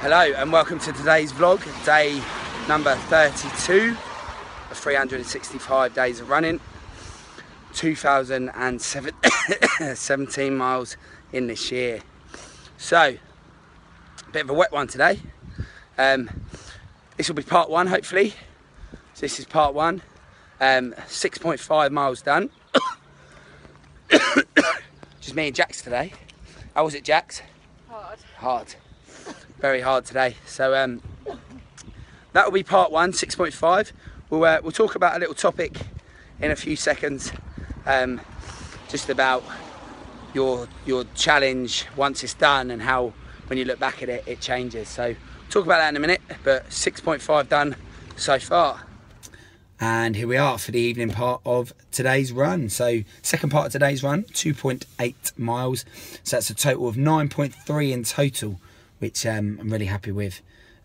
Hello and welcome to today's vlog, day number 32 of 365 days of running. 2017 miles in this year. So, a bit of a wet one today. Um, this will be part one, hopefully. So this is part one. Um, 6.5 miles done. Just me and Jax today. How was it, Jax? Hard. Hard. Very hard today. So um, that will be part one, 6.5. We'll, uh, we'll talk about a little topic in a few seconds. Um, just about your your challenge once it's done and how when you look back at it it changes so talk about that in a minute but 6.5 done so far and here we are for the evening part of today's run so second part of today's run 2.8 miles so that's a total of 9.3 in total which um, i'm really happy with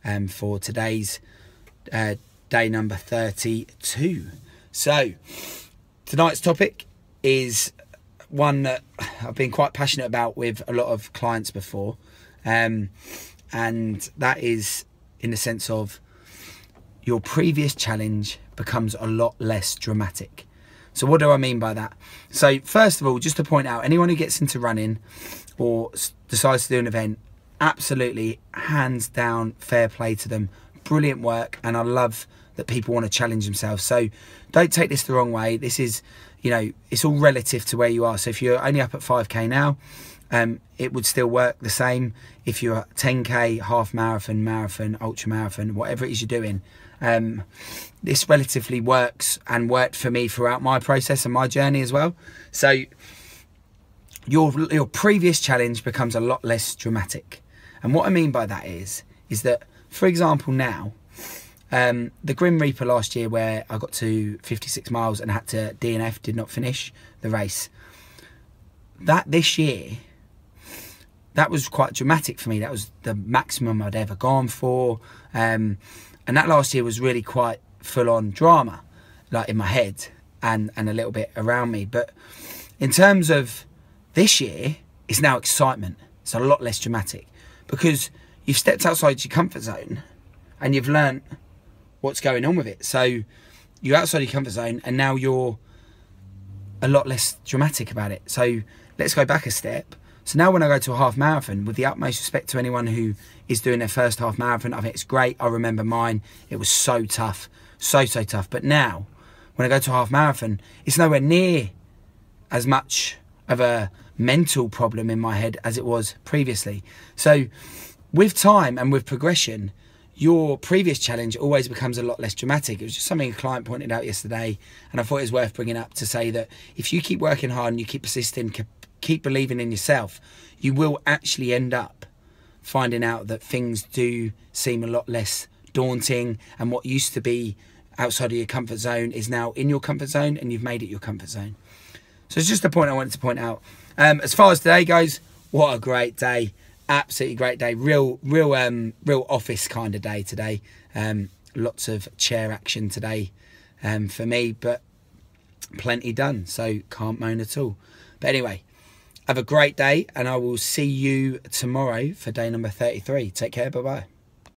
um, for today's uh, day number 32 so tonight's topic is one that I've been quite passionate about with a lot of clients before, um, and that is in the sense of your previous challenge becomes a lot less dramatic. So, what do I mean by that? So, first of all, just to point out, anyone who gets into running or decides to do an event, absolutely hands down, fair play to them. Brilliant work, and I love that people want to challenge themselves. So, don't take this the wrong way. This is you know, it's all relative to where you are. So if you're only up at 5k now, um, it would still work the same if you're 10k, half marathon, marathon, ultra marathon, whatever it is you're doing. Um, this relatively works and worked for me throughout my process and my journey as well. So your your previous challenge becomes a lot less dramatic. And what I mean by that is, is that, for example, now um, the Grim Reaper last year, where I got to 56 miles and had to DNF, did not finish the race. That this year, that was quite dramatic for me. That was the maximum I'd ever gone for. Um, and that last year was really quite full on drama, like in my head and, and a little bit around me. But in terms of this year, it's now excitement. It's a lot less dramatic because you've stepped outside your comfort zone and you've learnt what's going on with it. So you're outside your comfort zone and now you're a lot less dramatic about it. So let's go back a step. So now when I go to a half marathon, with the utmost respect to anyone who is doing their first half marathon, I think it's great. I remember mine. It was so tough, so, so tough. But now, when I go to a half marathon, it's nowhere near as much of a mental problem in my head as it was previously. So with time and with progression, your previous challenge always becomes a lot less dramatic. It was just something a client pointed out yesterday, and I thought it was worth bringing up to say that if you keep working hard and you keep persisting, keep believing in yourself, you will actually end up finding out that things do seem a lot less daunting, and what used to be outside of your comfort zone is now in your comfort zone, and you've made it your comfort zone. So it's just a point I wanted to point out. Um, as far as today goes, what a great day! absolutely great day. Real, real, um, real office kind of day today. Um, lots of chair action today um, for me, but plenty done. So can't moan at all. But anyway, have a great day, and I will see you tomorrow for day number 33. Take care. Bye bye.